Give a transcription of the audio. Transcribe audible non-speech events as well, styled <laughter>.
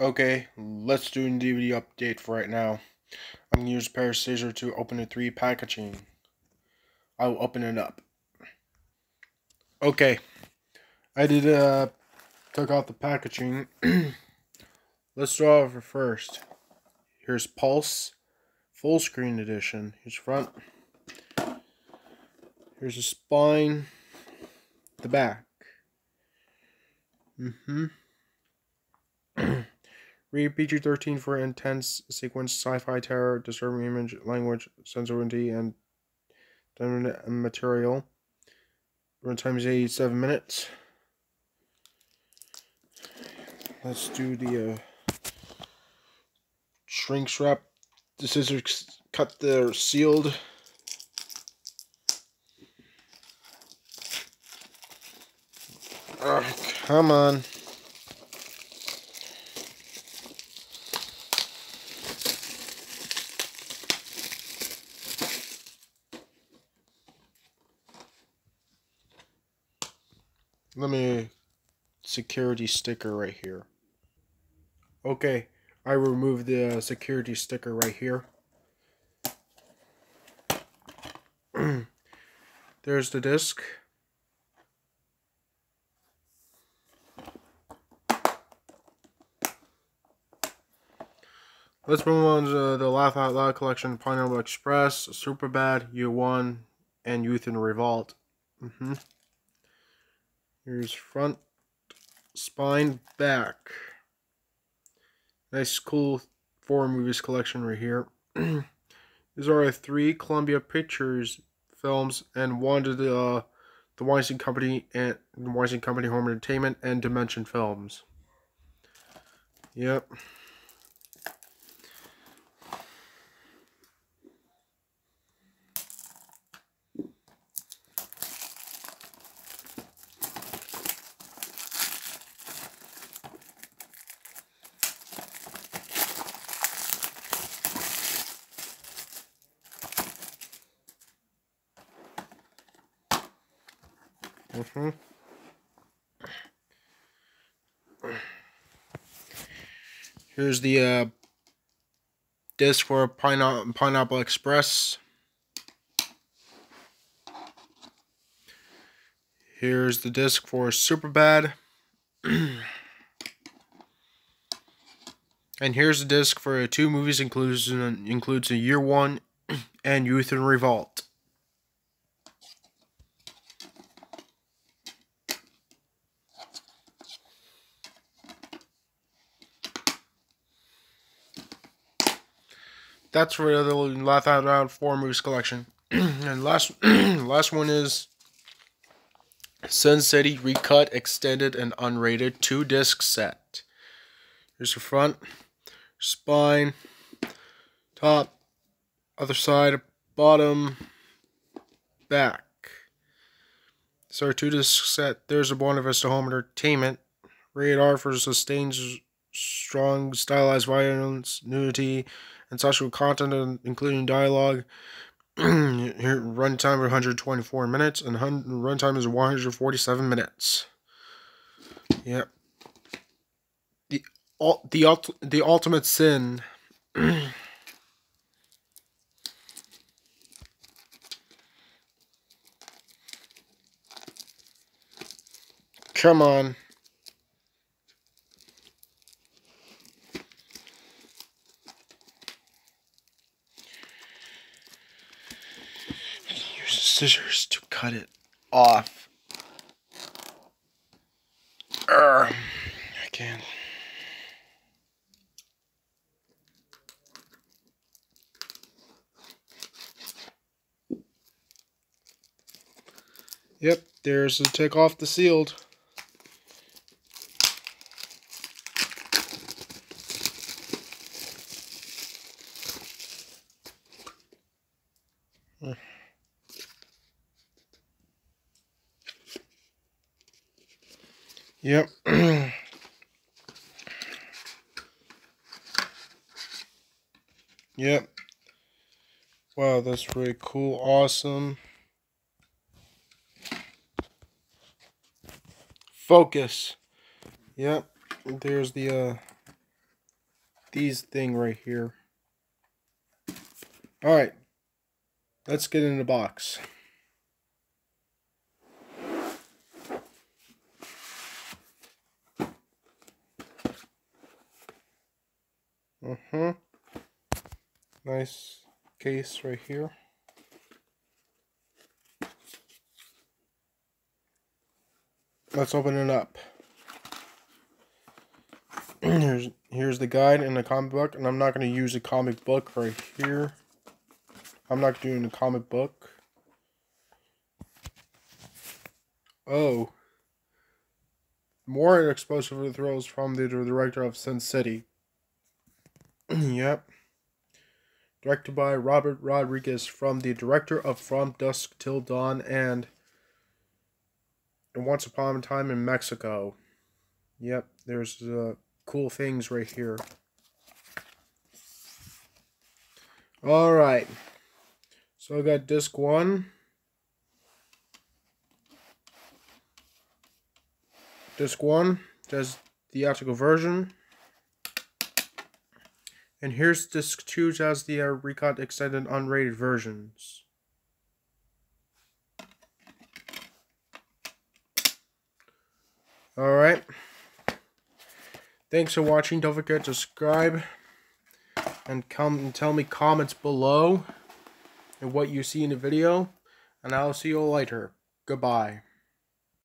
Okay, let's do a DVD update for right now. I'm gonna use a pair of scissors to open the three packaging. I'll open it up. Okay, I did uh took out the packaging. <clears throat> let's draw over first. Here's Pulse full screen edition. Here's front. Here's the spine. The back. Mm-hmm. Read PG-13 for intense sequence, sci-fi terror, disturbing image, language, sensitivity, and material. Runtime is 87 minutes. Let's do the uh, shrink wrap. The scissors cut the sealed. Oh, come on. Let me security sticker right here. Okay, I removed the uh, security sticker right here. <clears throat> There's the disc. Let's move on to the Laugh Out Loud collection Pineapple Express, Superbad, Year One, and Youth in Revolt. Mm -hmm. Here's front, spine, back. Nice, cool four movies collection right here. <clears throat> These are three Columbia Pictures films and one to the uh, the Weinstein Company and Weinstein Company Home Entertainment and Dimension Films. Yep. Mm-hmm. Here's the uh, disc for Pineapple, Pineapple Express. Here's the disc for Superbad. <clears throat> and here's the disc for two movies includes includes a year one <clears throat> and Youth in Revolt. That's for the Out Loud four movies collection. <clears throat> and last <clears throat> last one is Sin City recut, extended, and unrated two disc set. Here's the front, spine, top, other side, bottom, back. So two disc set. There's a Buena Vista Home Entertainment. radar for sustained strong stylized violence, nudity, and sexual content, including dialogue. <clears throat> Runtime of 124 minutes, and runtime is 147 minutes. Yep. The the the ultimate sin. <clears throat> Come on. Scissors to cut it off. Urgh, I can't. Yep, there's to take off the sealed. Yep. <clears throat> yep. Wow, that's really cool. Awesome. Focus. Yep. There's the uh these thing right here. Alright. Let's get in the box. Uh-huh. Nice case right here. Let's open it up. <clears throat> here's here's the guide and the comic book, and I'm not going to use a comic book right here. I'm not doing a comic book. Oh. More explosive thrills from the director of Sin City. Yep. Directed by Robert Rodriguez from the director of From Dusk Till Dawn and Once Upon a Time in Mexico. Yep, there's uh, cool things right here. Alright. So I got disc one. Disc one, does the theatrical version. And here's disc two, has the uh, extended unrated versions. Alright. Thanks for watching. Don't forget to subscribe. And come and tell me comments below and what you see in the video. And I'll see you later. Goodbye.